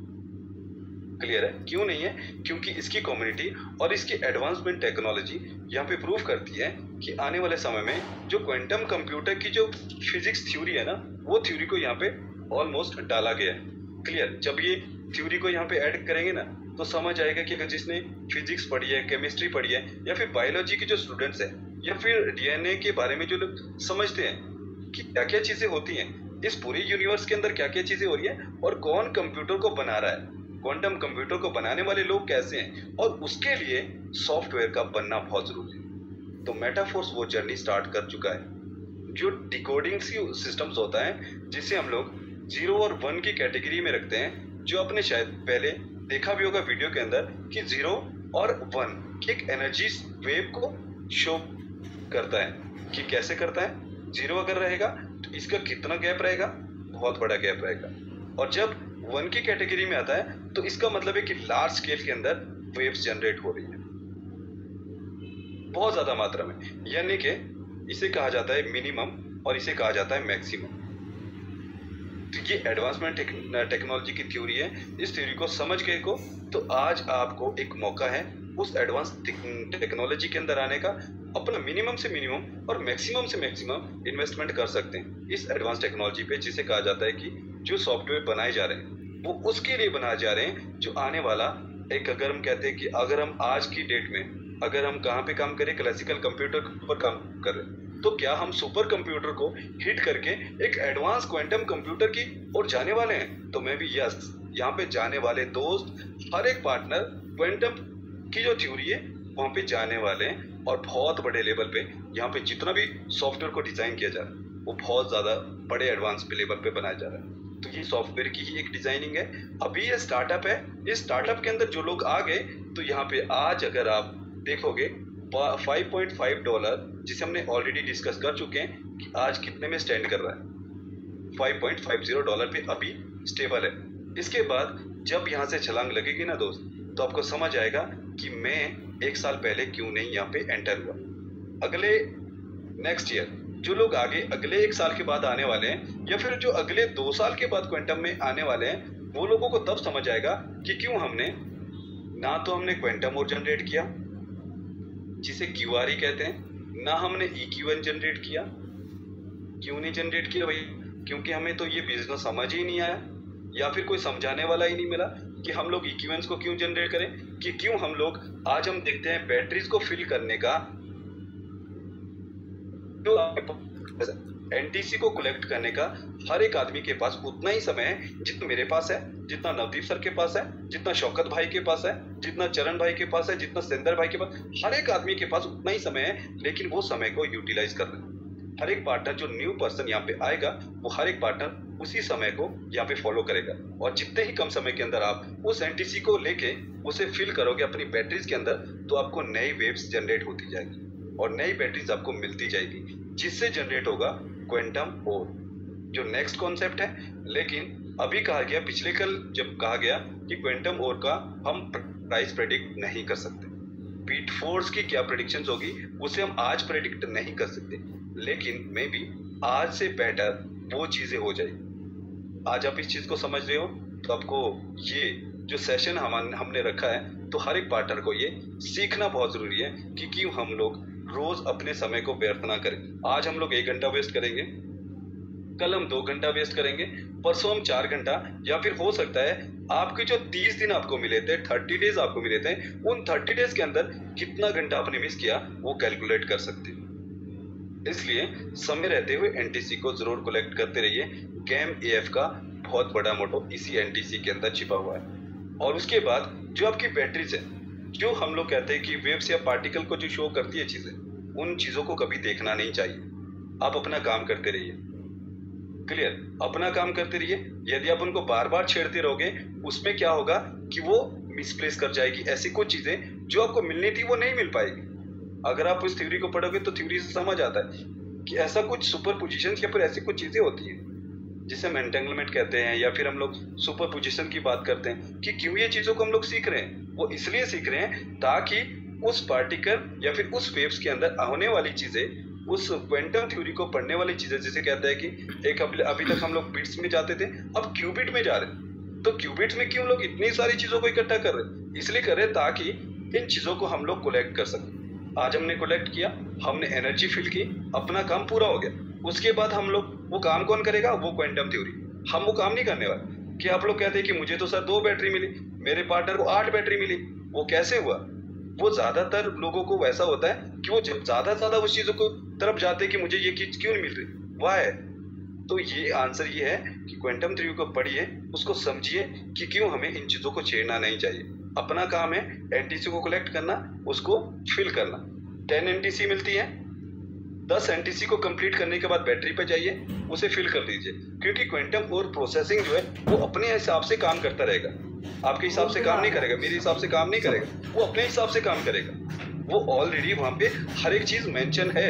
क्लियर है? क्यों नहीं है? क्योंकि इसकी कम्युनिटी और इसकी एडवांसमेंट टेक्नोलॉजी यहाँ पे प्रूव करती है कि आने वाले समय में जो क्वांटम कंप्यूटर की जो फिजिक्स थ्योरी है ना, वो थ्योरी को यहाँ पे ऑलमोस्ट डाला गया है। क्लियर जब ये थ्योरी को यहाँ पे ऐड करेंगे ना तो समझ आएगा कि अगर जिसने फिजिक्स पढ़ी है केमिस्ट्री पढ़ी है, या फिर बायोलॉजी के जो स्टूडेंट्स हैं, या फिर डीएनए के बारे में जो लोग समझते हैं कि क्या क्या चीज़ें होती हैं, इस पूरे यूनिवर्स के अंदर क्या क्या चीज़ें हो रही है और कौन कंप्यूटर को बना रहा है क्वांटम कंप्यूटर को बनाने वाले लोग कैसे हैं और उसके लिए सॉफ्टवेयर का बनना बहुत ज़रूरी है। तो मेटाफोर्स वो जर्नी स्टार्ट कर चुका है। जो डिकोडिंग सिस्टम्स होता है, जिसे हम लोग ज़ीरो और वन की कैटेगरी में रखते हैं, जो आपने शायद पहले देखा भी होगा वीडियो के अंदर कि ज़ीरो और वन एक एनर्जी वेव को शो करता है। कि कैसे करता है? ज़ीरो अगर रहेगा तो इसका कितना गैप रहेगा? बहुत बड़ा गैप रहेगा। और जब वन की कैटेगरी में आता है तो इसका मतलब है कि लार्ज स्केल के अंदर वेव्स जनरेट हो रही है। बहुत ज़्यादा मात्रा में। यानी कि इसे कहा जाता है मिनिमम और इसे कहा जाता है मैक्सिमम ये एडवांसमेंट टेक्नोलॉजी की थ्योरी है। इस थ्योरी को समझ के को तो आज आपको एक मौका है उस एडवांस टेक्नोलॉजी के अंदर आने का। अपना मिनिमम से मिनिमम और मैक्सिमम से मैक्सिमम इन्वेस्टमेंट कर सकते हैं। इस एडवांस टेक्नोलॉजी पे, जिसे कहा जाता है कि जो सॉफ्टवेयर बनाए जा रहे हैं, वो उसके लिए बनाए जा रहे हैं जो आने वाला, एक अगर हम कहते हैं कि अगर हम आज की डेट में, अगर हम कहाँ पे काम करें क्लासिकल कंप्यूटर पर काम कर रहे हैं। तो क्या हम सुपर कंप्यूटर को हिट करके एक एडवांस क्वांटम कंप्यूटर की ओर जाने वाले हैं? तो मैं भी यस यहाँ पे जाने वाले दोस्त, हर एक पार्टनर क्वांटम की जो थ्योरी है, वहाँ पे जाने वाले हैं। और बहुत बड़े लेवल पे यहाँ पे जितना भी सॉफ्टवेयर को डिज़ाइन किया जा रहा है, वो बहुत ज़्यादा बड़े एडवांस पे लेवल पे बनाया जा रहा है। तो ये सॉफ्टवेयर की ही एक डिज़ाइनिंग है। अभी ये स्टार्टअप है। इस स्टार्टअप के अंदर जो लोग आ गए तो यहाँ पे आज अगर आप देखोगे 5.5 डॉलर जिसे हमने ऑलरेडी डिस्कस कर चुके हैं, कि आज कितने में स्टैंड कर रहा है। 5.50 डॉलर पे अभी स्टेबल है। इसके बाद, जब यहाँ से छलांग लगेगी ना दोस्त तो आपको समझ आएगा कि मैं एक साल पहले क्यों नहीं यहाँ पे एंटर हुआ। अगले नेक्स्ट ईयर जो लोग आगे, अगले एक साल के बाद आने वाले हैं, या फिर जो अगले दो साल के बाद क्वेंटम में आने वाले हैं, वो लोगों को तब समझ आएगा कि क्यों हमने, ना तो हमने क्वेंटम और जनरेट किया जिसे क्यू कहते हैं, ना हमने ई क्यू एन जनरेट किया। क्यों नहीं जनरेट किया भाई? क्योंकि हमें तो ये बिज़नेस समझ ही नहीं आया, या फिर कोई समझाने वाला ही नहीं मिला कि हम लोग इक्वेंस को क्यों जनरेट करें, कि क्यों हम लोग आज हम देखते हैं बैटरीज को फिल करने का। जो एनटीसी को कलेक्ट करने का हर एक आदमी के पास उतना ही समय है जितना मेरे पास है, जितना नवदीप सर के पास है, जितना शौकत भाई के पास है, जितना चरण भाई के पास है, जितना सेंदर भाई के पास, हर एक आदमी के पास उतना ही समय है, लेकिन वो समय को यूटिलाइज करना। हर एक पार्टनर जो न्यू पर्सन यहाँ पे आएगा, वो हर एक पार्टनर उसी समय को यहाँ पे फॉलो करेगा। और जितने ही कम समय के अंदर आप उस एनटीसी को लेके उसे फिल करोगे अपनी बैटरीज के अंदर तो आपको नई वेव्स जनरेट होती जाएगी। और नई बैटरीज आपको मिलती जाएगी, जिससे जनरेट होगा क्वेंटम ओर जो नेक्स्ट कॉन्सेप्ट है। लेकिन अभी कहा गया, पिछले कल जब कहा गया कि क्वेंटम ओर का हम प्राइस प्रेडिक्ट नहीं कर सकते। पीट फोर्स की क्या प्रेडिक्शन होगी, उसे हम आज प्रेडिक्ट नहीं कर सकते। लेकिन मे बी आज से बेटर वो चीज़ें हो जाएगी। आज आप इस चीज़ को समझ रहे हो तो आपको ये जो सेशन हम हमने रखा है तो हर एक पार्टनर को ये सीखना बहुत ज़रूरी है कि क्यों हम लोग रोज अपने समय को व्यर्थ ना करें। आज हम लोग एक घंटा वेस्ट करेंगे, कल हम दो घंटा वेस्ट करेंगे, परसों हम चार घंटा, या फिर हो सकता है आपके जो तीस दिन आपको मिले थे थर्टी डेज़ आपको मिले थे, उन थर्टी डेज़ के अंदर कितना घंटा आपने मिस किया, वो कैलकुलेट कर सकते हैं। इसलिए समय रहते हुए एनटीसी को ज़रूर कलेक्ट करते रहिए। गेम एफ़ का बहुत बड़ा मोटो इसी एनटीसी के अंदर छिपा हुआ है। और उसके बाद जो आपकी बैटरीज है, जो हम लोग कहते हैं कि वेव्स या पार्टिकल को जो शो करती है चीज़ें उन चीज़ों को कभी देखना नहीं चाहिए। आप अपना काम करते रहिए। क्लियर अपना काम करते रहिए। यदि आप उनको बार बार छेड़ते रहोगे, उसमें क्या होगा कि वो मिसप्लेस कर जाएगी। ऐसी कुछ चीज़ें जो आपको मिलनी थी, वो नहीं मिल पाएगी। अगर आप उस थ्योरी को पढ़ोगे तो थ्योरी से समझ आता है कि ऐसा कुछ सुपर पोजिशन या फिर ऐसी कुछ चीज़ें होती है, जिसे हम एंटेंगलमेंट कहते हैं या फिर हम लोग सुपर पोजिशन की बात करते हैं कि क्यों ये चीज़ों को हम लोग सीख रहे हैं? वो इसलिए सीख रहे हैं ताकि उस पार्टिकल या फिर उस वेव्स के अंदर होने वाली चीज़ें, उस क्वांटम थ्योरी को पढ़ने वाली चीज़ें, जैसे कहते हैं कि एक अभी तक हम लोग बिट्स में जाते थे, अब क्यूबिट में जा रहे तो क्यूबिट में क्यों लोग इतनी सारी चीज़ों को इकट्ठा कर रहे इसलिए कर रहे ताकि इन चीज़ों को हम लोग कलेक्ट कर सकें। आज हमने कलेक्ट किया, हमने एनर्जी फिल की, अपना काम पूरा हो गया। उसके बाद हम लोग, वो काम कौन करेगा? वो क्वांटम थ्योरी हम वो काम नहीं करने वाले। कि आप लोग कहते हैं कि मुझे तो सर दो बैटरी मिली, मेरे पार्टनर को आठ बैटरी मिली, वो कैसे हुआ? वो ज़्यादातर लोगों को वैसा होता है कि वो जब ज़्यादा ज़्यादा उस चीज़ों को तरफ़ जाते हैं कि मुझे ये चीज़ क्यों नहीं मिल रही? वाह तो ये आंसर ये है कि क्वांटम थ्योरी को पढ़िए, उसको समझिए कि क्यों हमें इन चीज़ों को छेड़ना नहीं चाहिए। अपना काम है एनटीसी को कलेक्ट करना, उसको फिल करना। टेन एनटीसी मिलती है, दस एनटीसी को कंप्लीट करने के बाद बैटरी पे जाइए, उसे फिल कर दीजिए। क्योंकि क्वांटम और प्रोसेसिंग जो है, वो अपने हिसाब से काम करता रहेगा। आपके हिसाब से काम नहीं करेगा मेरे हिसाब से काम नहीं करेगा वो अपने हिसाब से काम करेगा। वो ऑलरेडी वहाँ पे हर एक चीज़ मेंशन है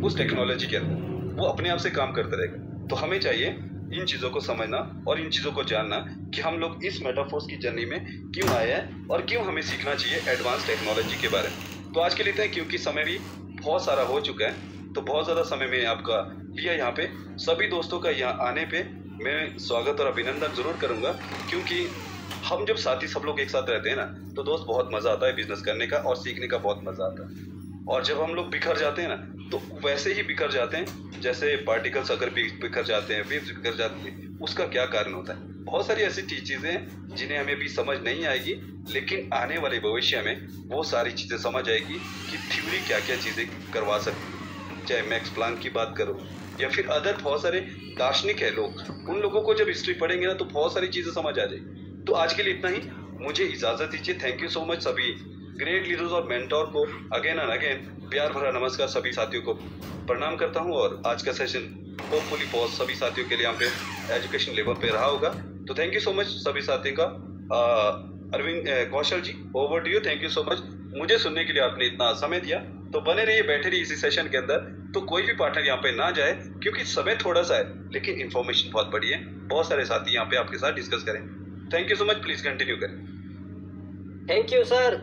उस टेक्नोलॉजी के अंदर। वो अपने आप से काम करता रहेगा। तो हमें चाहिए इन चीज़ों को समझना और इन चीज़ों को जानना कि हम लोग इस मेटाफोर्स की जर्नी में क्यों आए हैं और क्यों हमें सीखना चाहिए एडवांस टेक्नोलॉजी के बारे में। तो आज के लिए क्योंकि समय भी बहुत सारा हो चुका है तो बहुत ज़्यादा समय मैंने आपका लिया यहाँ पे। सभी दोस्तों का यहाँ आने पे मैं स्वागत और अभिनंदन ज़रूर करूँगा क्योंकि हम जब साथी सब लोग एक साथ रहते हैं ना तो दोस्त बहुत मज़ा आता है बिज़नेस करने का और सीखने का बहुत मज़ा आता है। और जब हम लोग बिखर जाते हैं ना तो वैसे ही बिखर जाते हैं, जैसे पार्टिकल्स अगर बिखर जाते हैं वेव्स बिखर जाते हैं, उसका क्या कारण होता है? बहुत सारी ऐसी चीज़ें हैं, जिन्हें हमें भी समझ नहीं आएगी, लेकिन आने वाले भविष्य में वो सारी चीज़ें समझ आएगी कि थ्योरी क्या क्या चीज़ें करवा सकती है। चाहे मैक्स प्लांक की बात करो, या फिर अदर बहुत सारे दार्शनिक है लोग, उन लोगों को जब हिस्ट्री पढ़ेंगे ना तो बहुत सारी चीज़ें समझ आ जाएगी। तो आज के लिए इतना ही। मुझे इजाज़त दीजिए। थैंक यू सो मच सभी ग्रेट लीडर्स और मेंटोर को। अगेन एंड अगेन प्यार भरा नमस्कार सभी साथियों को। प्रणाम करता हूँ और आज का सेशन होपफुली बहुत सभी साथियों के लिए यहाँ पे एजुकेशन लेवल पे रहा होगा। तो थैंक यू सो मच सभी साथियों का। Arvind Kaushal ji over to you thank you so much मुझे सुनने के लिए आपने इतना समय दिया। तो बने रहिए, बैठे रहिए इसी सेशन के अंदर। तो कोई भी पार्टनर यहाँ पे ना जाए, क्योंकि समय थोड़ा सा है, लेकिन इन्फॉर्मेशन बहुत बड़ी है। बहुत सारे साथी यहाँ पे आपके साथ डिस्कस करें। Thank you so much please continue करें थैंक यू सर